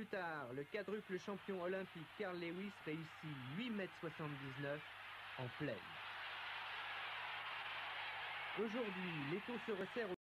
plus tard, le quadruple champion olympique Carl Lewis réussit 8 mètres 79 en pleine. Aujourd'hui, l'étau se resserre